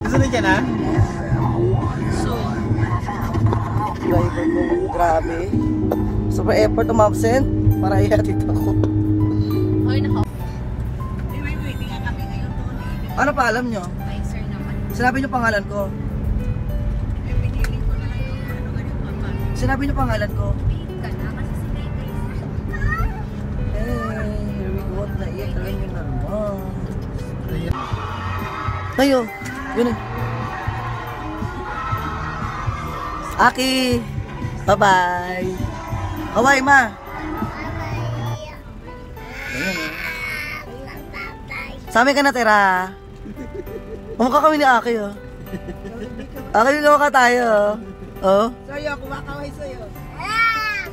Ka na? driver ko. Grabe. Super effort umabsent para ihatid ako. Hoy, naka. Ano pa alam nyo? Ay, sir naman. Sinabi nyo pangalan ko. Sinabi nyo pangalan ko. Wait ka na kasi si Baby. Hey, here we go. Naiyak talaga nyo naman. Tayo. Yun eh. Aki. Bye-bye. Bye-bye, ma. Ayan, eh. Sa amin ka natira. Pumukha kami ni Aki, oh. Aki, gawa ka tayo, oh. Oh. Sa'yo, kumakaway sa'yo.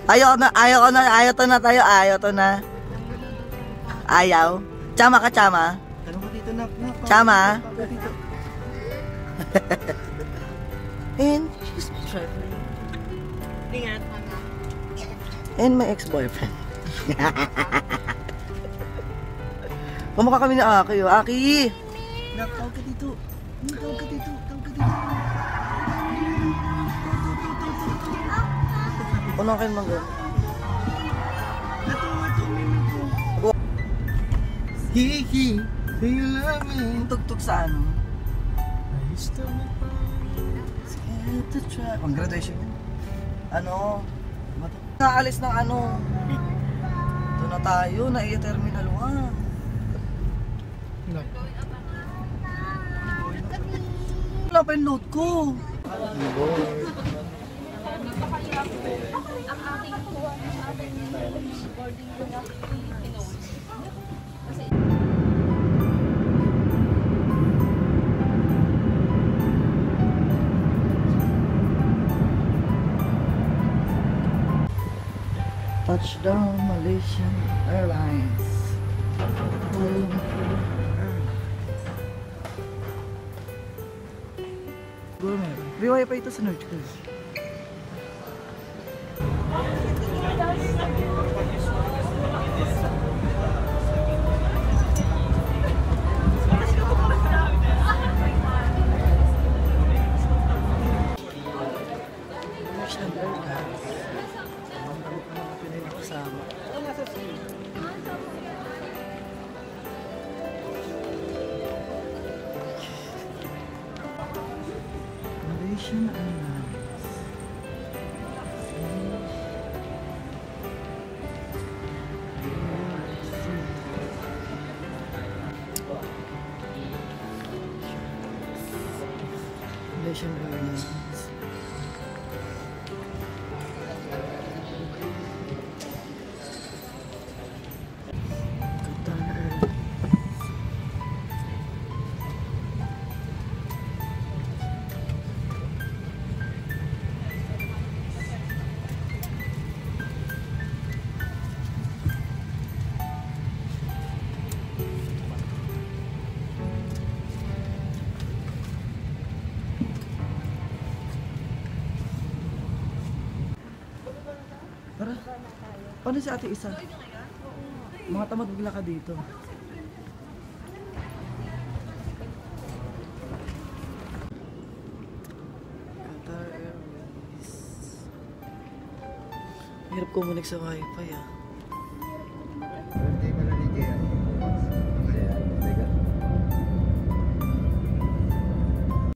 Ayaw na, ayaw ko na, ayaw to na tayo, ayaw to na. Ayaw. Chama ka, chama. Tanong ko dito na. na Chama. Driver. Ingat. And my ex-boyfriend. Kumukha kami ni Aki, oh. Aki! Nak, tawag ka dito. Tawag ka dito. Tawag ka dito. Unang kayo mag. Hiki, do you love me? Yung tugtog sa ano? I used to be Scared to try. Pang graduation yun. Ano? Ba to? Naalis ng ano? Ito na tayo, naiya terminal 1. Wala pa yung load ko. Touchdown Malaysian Airlines. Gourmet. Free wifi ito sa North Coast. Malaysian Airlines. Malaysian Airlines. Tara. Paano si ate isa? Mga tamad bigla ka dito. Qatar Airways. Hirap kumunik sa wifi ah.